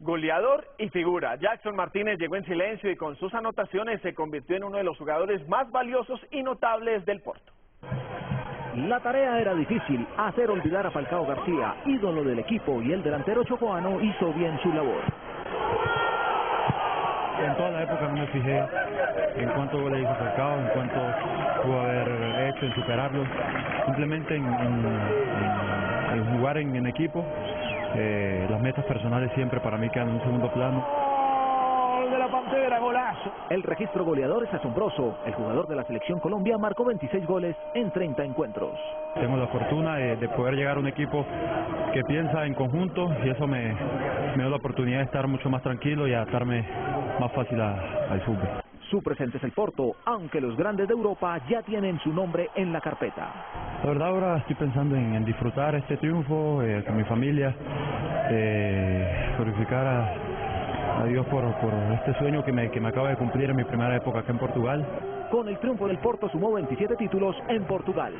goleador y figura. Jackson Martínez llegó en silencio y con sus anotaciones se convirtió en uno de los jugadores más valiosos y notables del Porto. La tarea era difícil, hacer olvidar a Falcao García, ídolo del equipo, y el delantero chocoano hizo bien su labor. En toda la época no me fijé en cuántos goles hizo Falcao, en cuánto pudo haber hecho, en superarlo. Simplemente en, jugar en, equipo. Eh, las metas personales siempre para mí quedan en un segundo plano de la Pantera, golazo. El registro goleador es asombroso. El jugador de la selección Colombia marcó 26 goles en 30 encuentros. Tengo la fortuna de, poder llegar a un equipo que piensa en conjunto y eso me, me da la oportunidad de estar mucho más tranquilo y adaptarme más fácil al fútbol. Su presente es el Porto, aunque los grandes de Europa ya tienen su nombre en la carpeta. La verdad ahora estoy pensando en, disfrutar este triunfo eh, con mi familia, eh, glorificar a, Dios por, por este sueño que me, que me acaba de cumplir en mi primera época acá en Portugal. Con el triunfo del Porto sumó 27 títulos en Portugal.